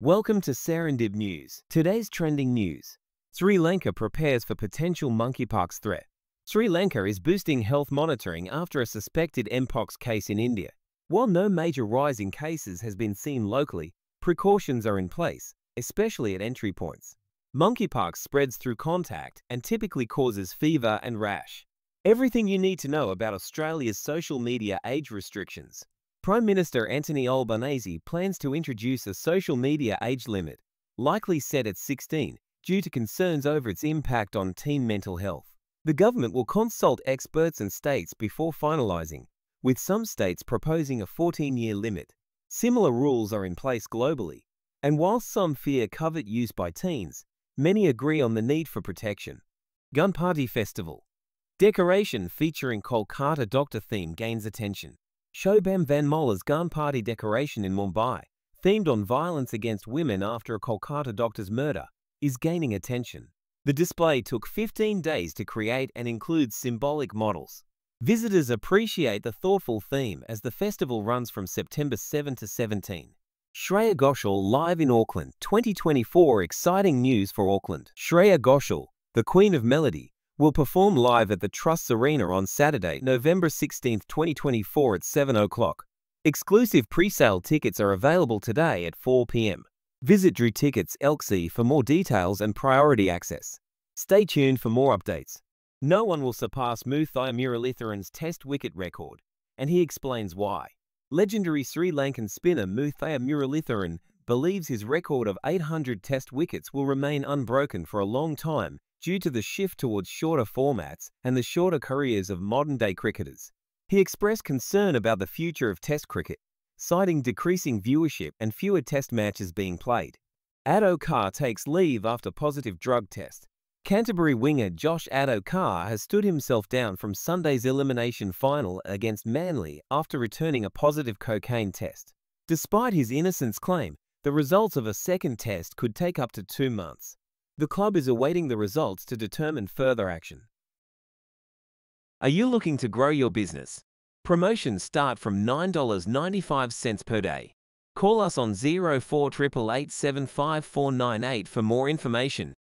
Welcome to Serendib News. Today's trending news. Sri Lanka prepares for potential monkeypox threat. Sri Lanka is boosting health monitoring after a suspected mpox case in India. While no major rise in cases has been seen locally, precautions are in place, especially at entry points. Monkeypox spreads through contact and typically causes fever and rash. Everything you need to know about Australia's social media age restrictions. Prime Minister Anthony Albanese plans to introduce a social media age limit, likely set at 16, due to concerns over its impact on teen mental health. The government will consult experts and states before finalising, with some states proposing a 14-year limit. Similar rules are in place globally, and while some fear covert use by teens, many agree on the need for protection. Ganpati Festival Decoration featuring Kolkata Doctor theme gains attention. Shobham Van Moller's party decoration in Mumbai, themed on violence against women after a Kolkata doctor's murder, is gaining attention. The display took 15 days to create and includes symbolic models. Visitors appreciate the thoughtful theme as the festival runs from September 7 to 17. Shreya Ghoshal live in Auckland 2024 exciting news for Auckland. Shreya Ghoshal, the Queen of Melody, will perform live at the Trusts Arena on Saturday, November 16, 2024 at 7 o'clock. Exclusive pre-sale tickets are available today at 4 p.m. Visit Drew Tickets LC for more details and priority access. Stay tuned for more updates. No one will surpass Muthiah Muralitharan's test wicket record, and he explains why. Legendary Sri Lankan spinner Muthiah Muralitharan believes his record of 800 test wickets will remain unbroken for a long time due to the shift towards shorter formats and the shorter careers of modern-day cricketers. He expressed concern about the future of Test cricket, citing decreasing viewership and fewer Test matches being played. Addo takes leave after positive drug test. Canterbury winger Josh Addo has stood himself down from Sunday's elimination final against Manly after returning a positive cocaine test. Despite his innocence claim, the results of a second test could take up to two months. The club is awaiting the results to determine further action. Are you looking to grow your business? Promotions start from $9.95 per day. Call us on 0488755498 for more information.